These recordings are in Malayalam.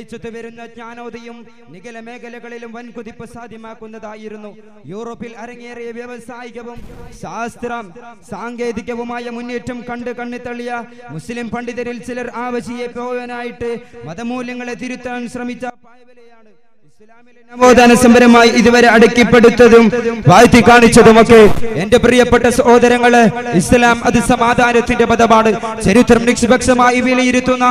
വെളിച്ചത്ത് വരുന്ന ജ്ഞാനോദയം നികല മേഖലകളിലും വൻകുതിപ്പ് സാധ്യമാക്കുന്നതായിരുന്നു. യൂറോപ്പിൽ അരങ്ങേറിയ വ്യാവസായികവും ശാസ്ത്രം സാങ്കേതികവുമായ മുന്നേറ്റം കണ്ട് കണ്ണിത്തള്ളിയ മുസ്ലിം പണ്ഡിതരിൽ ചിലർ ആവശിയെ പോകാനായിട്ട് മതമൂല്യങ്ങളെ തിരുത്താൻ ശ്രമിച്ച പായവലയാണ്. ഇസ്ലാമിലെ നവോത്ഥാന ഇതുവരെ അടക്കിപ്പെടുത്തതും വാഴ്ത്തി കാണിച്ചതുമൊക്കെ എന്റെ പ്രിയപ്പെട്ട സഹോദരങ്ങൾ ഇസ്ലാം അത് സമാധാനത്തിന്റെ പദമാണ്. ചരിത്രം നിഷ്പക്ഷമായി വിലയിരുത്തുന്ന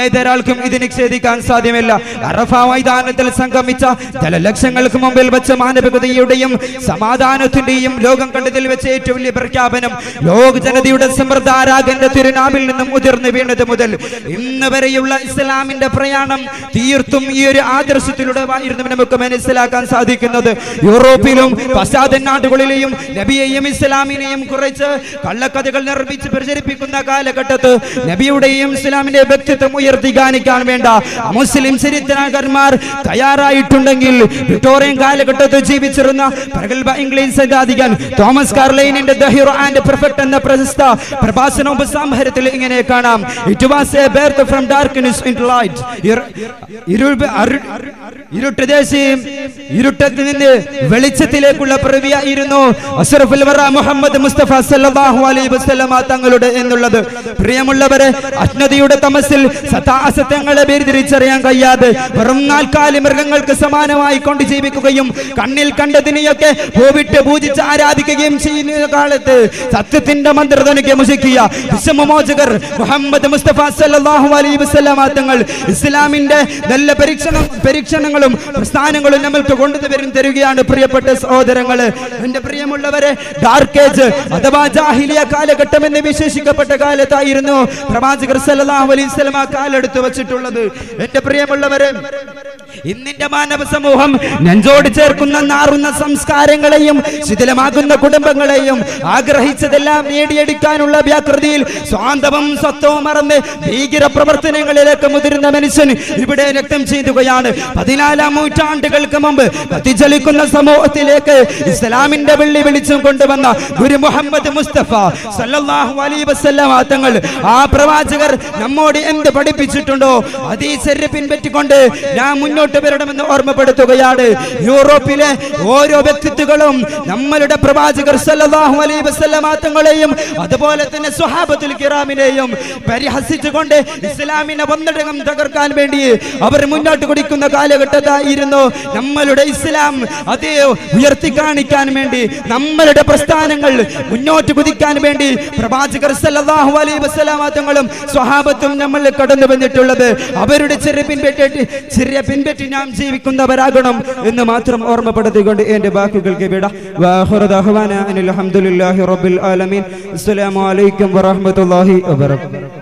ഏതൊരാൾക്കും ഇത് നിഷേധിക്കാൻ സാധ്യമല്ല. അറഫ മൈതാനത്തിൽ സംഗമിച്ച ചില ലക്ഷങ്ങൾക്ക് മുമ്പിൽ വെച്ച മാനവികതയുടെയും സമാധാനത്തിന്റെയും ലോകം കണ്ടതിൽ വെച്ച ഏറ്റവും വലിയ പ്രഖ്യാപനം ലോക ജനതയുടെ സമൃദ്ധാരാഗന്റെ തിരുനാമിൽ നിന്നും ഉതിർന്നു വീണത് മുതൽ. ഇന്ന് വരെയുള്ള ഇസ്ലാമിന്റെ പ്രയാണം തീർത്തും ഈ ഒരു ആദർശത്തിലൂടെ ആയിരുന്നു നമുക്ക് മനസ്സിലാക്കാൻ സാധിക്കുന്നത്. യൂറോപ്പിലും പശ്ചാത്തല നാടുകളിലെയും നബിയെയും ഇസ്ലാമിനെയും കുറിച്ച് കള്ളക്കഥകൾ നിർമ്മിച്ച് പ്രചരിപ്പിക്കുന്ന കാലഘട്ടത്ത് നബിയുടെയും ഇസ്ലാമിന്റെ വ്യക്തിത്വം ഉയർത്തി കാണിക്കാൻ വേണ്ട മുസ്ലിം ചരിത്രകാരന്മാർ തയ്യാറായിട്ടുണ്ടെങ്കിൽ വിക്ടോറിയൻ കാലഘട്ടത്തിൽ ജീവിച്ചിരുന്ന പ്രഗത്ഭ ഇംഗ്ലീഷ് സംഘാധികൻ തോമസ് കാർലൈനിന്റെ ദ ഹീറോ ആൻഡ് പെർഫെക്റ്റ് എന്ന പ്രശസ്ത പ്രഭാഷണ ഉപസംഹാരത്തിൽ ഇങ്ങനെ കാണാം. It was a birth from darkness in light ഇരുട്ട് ദേശീയം ഇരുട്ടത്തിൽ നിന്ന് വെളിച്ചത്തിലേക്കുള്ള പ്രവിയായിരുന്നു അസറഫുൽ വറ മുഹമ്മദ് മുസ്തഫ സല്ലല്ലാഹു അലൈഹി വസല്ലമ തങ്ങളുടെ എന്നുള്ളത്. പ്രിയമുള്ളവരെ അജ്ഞതയുടെ തമസിൽ സതാസത്യങ്ങളെ വേർതിരിച്ചറിയാൻ കഴിയാതെ വെറും നാൽക്കാലി മൃഗങ്ങൾക്ക് സമാനമായി കൊണ്ട് ജീവിക്കുകയും കണ്ണിൽ കണ്ടതിനെയൊക്കെ ഭൂവിട്ട് പൂജിച്ച് ആരാധിക്കുകയും ചെയ്യുന്ന കാലത്ത് സത്യത്തിന്റെ മന്ത്രധ്വനിക്ക് മുഷിക്കിയ വിഷമമോചകർ മുഹമ്മദ് മുസ്തഫ സല്ലല്ലാഹു അലൈഹി വസല്ലമ തങ്ങൾ ഇസ്ലാമിന്റെ നല്ല പരീക്ഷണം പരീക്ഷണങ്ങളും പ്രസ്ഥാനങ്ങളും നമ്മൾക്ക് കൊണ്ടുവരും തരികയാണ് പ്രിയപ്പെട്ട സഹോദരങ്ങൾ. എന്റെ പ്രിയമുള്ളവരെ ഡാർക്ക് ഏജ് അഥവാ ജാഹിലിയ കാലഘട്ടം എന്ന് വിശേഷിക്കപ്പെട്ട കാലത്തായിരുന്നു പ്രവാചകർ സല്ലല്ലാഹു അലൈഹി വസല്ലമ കാലെടുത്ത് വെച്ചിട്ടുള്ളത്. എന്റെ പ്രിയമുള്ളവരെ ഇന്നിന്റെ മാനവ സമൂഹം നെഞ്ചോട് ചേർക്കുന്ന നാറുന്ന സംസ്കാരങ്ങളെയും ശിഥിലമാകുന്ന കുടുംബങ്ങളെയും ആഗ്രഹിച്ചതെല്ലാം നേടിയെടുക്കാനുള്ള വ്യാകൃതിയിൽ സ്വാന്തവും സ്വത്വവും മറന്ന് ഭീകര പ്രവർത്തനങ്ങളിലേക്ക് മുതിരുന്ന മനുഷ്യൻ ഇവിടെ രക്തം ചെയ്തുകയാണ് പതിനാലാം നൂറ്റാണ്ടുകൾക്ക് മുമ്പ് കത്തിച്ചലിക്കുന്ന സമൂഹത്തിലേക്ക് ഇസ്ലാമിന്റെ വെള്ളി വെളിച്ചം കൊണ്ടുവന്ന ഗുരു മുഹമ്മദ് മുസ്തഫ സല്ലാഹു അലൈഹി വസ്ലാത്തങ്ങൾ തങ്ങൾ ആ പ്രവാചകർ നമ്മോട് എന്ത് പഠിപ്പിച്ചിട്ടുണ്ടോ? അതീശ്വര്യ പിൻപറ്റിക്കൊണ്ട് ഞാൻ മുന്നോട്ട് വരണമെന്ന് ഓർമ്മപ്പെടുത്തുകയാണ്. യൂറോപ്പിലെ ഓരോ വ്യക്തിത്വങ്ങളും നമ്മളുടെ പ്രവാചകർ സല്ലല്ലാഹു അലൈഹി വസല്ലമ തങ്ങളെയും അതുപോലെ തന്നെ സ്വഹാബത്തുൽ കിറാമിനെയും പരിഹസിച്ചുകൊണ്ട് ഇസ്ലാമിനെ ഒന്നടങ്കം തകർക്കാൻ വേണ്ടി അവർ മുന്നോട്ട് കുടിക്കുന്ന കാലഘട്ടത്തായിരുന്നു നമ്മളുടെ ഇസ്ലാം. അതേ ഉയർത്തി കാണിക്കാൻ വേണ്ടി നമ്മളുടെ പ്രസ്ഥാനങ്ങൾ മുന്നോട്ട് കുതിക്കാൻ വേണ്ടി പ്രവാചകർ സല്ലല്ലാഹു അലൈഹി വസല്ലമ തങ്ങളും സ്വഹാബത്തും നമ്മൾ കടന്നു വന്നിട്ടുള്ളത് അവരുടെ ചെറിയ പിൻപറ്റി ചെറിയ പിൻപറ്റി നാം ജീവിക്കുന്നവരാകണം എന്ന് മാത്രം ഓർമ്മപ്പെടുത്തിക്കൊണ്ട് എന്റെ വാക്കുകൾക്ക് വിട. അൽഹംദുലില്ലാഹി റബ്ബിൽ ആലമീൻ. അസ്സലാമു അലൈക്കും വറഹ്മത്തുള്ളാഹി വബറകാതുഹു.